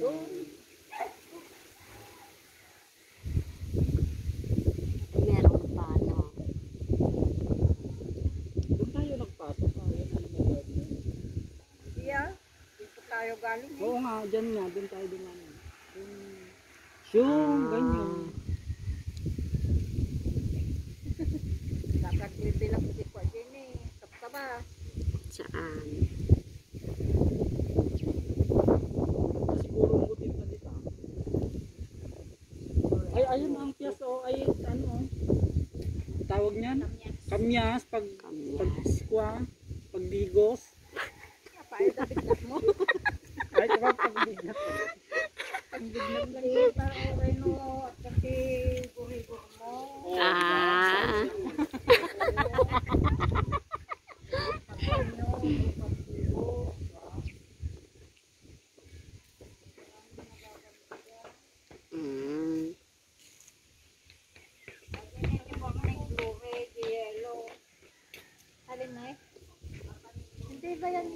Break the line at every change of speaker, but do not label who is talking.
Meron pa na. Doon tayo nagpasok. Diya, dito tayo galing.
Oo nga, dyan nga. Doon tayo dumano. Siyong, ganyan.
Dapat may bilang ko dito.
Saan?
Ay, ayun ang piyas o, ay, ano, tawag niyan? Kamyas, pag, pag
Kamyas.
skwa, pag bigos.
Kapay, dapat mo.
Ay, ba pag bigat?
Ang biglang kasi parang reno at kasi guri-gur Alin na? Hindi ba yan